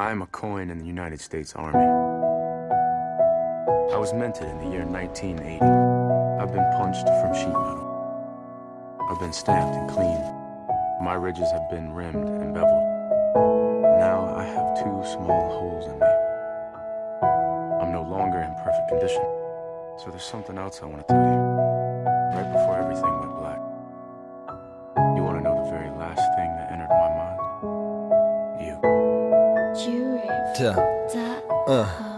I'm a coin in the United States Army. I was minted in the year 1980. I've been punched from sheet metal. I've been stamped and cleaned. My ridges have been rimmed and beveled. Now I have two small holes in me. I'm no longer in perfect condition. So there's something else I want to tell you. Right before Ta.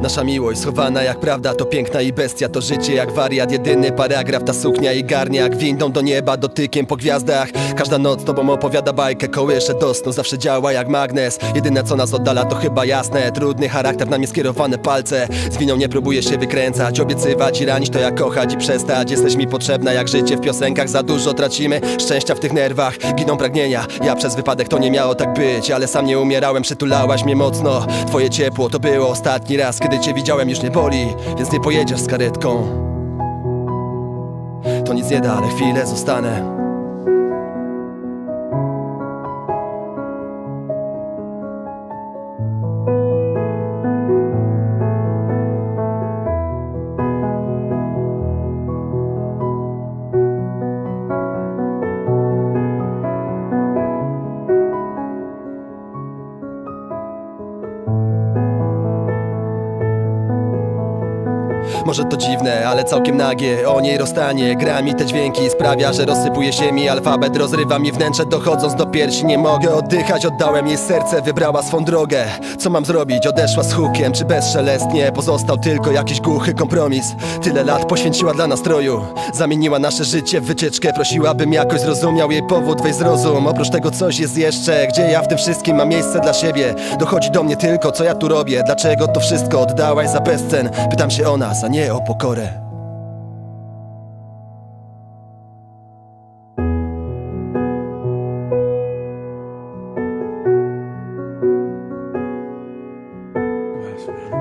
Nasza miłość schowana jak prawda to piękna i bestia To życie jak wariat, jedyny paragraf Ta suknia i garniak windą do nieba Dotykiem po gwiazdach. Każda noc tobą opowiada bajkę Kołysze do snu, zawsze działa jak magnes. Jedyne co nas oddala to chyba jasne. Trudny charakter, na mnie skierowane palce. Z winą nie próbuję się wykręcać Obiecywać i ranić to jak kochać i przestać. Jesteś mi potrzebna jak życie w piosenkach Za dużo tracimy, szczęścia w tych nerwach. Giną pragnienia, ja przez wypadek to nie miało tak być Ale sam nie umierałem, przytulałaś mnie mocno. Twoje ciepło to było ostatni raz Kiedy cię widziałem już nie boli Więc nie pojedziesz z karetką. To nic nie da, ale chwilę zostanę Może to dziwne, ale całkiem nagie. O niej rozstanie, gra mi te dźwięki Sprawia, że rozsypuje się mi. Alfabet Rozrywa mi wnętrze, dochodząc do piersi. Nie mogę oddychać, oddałem jej serce Wybrała swą drogę, co mam zrobić? Odeszła z hukiem, czy bezszelestnie Pozostał tylko jakiś głuchy kompromis. Tyle lat poświęciła dla nastroju. Zamieniła nasze życie w wycieczkę. Prosiła, bym jakoś zrozumiał jej powód. Weź zrozum, oprócz tego coś jest jeszcze. Gdzie ja w tym wszystkim mam miejsce dla siebie? Dochodzi do mnie tylko, co ja tu robię. Dlaczego to wszystko oddałaś za bezcen? Pytam się o nas, a nie o pokorę. Yes,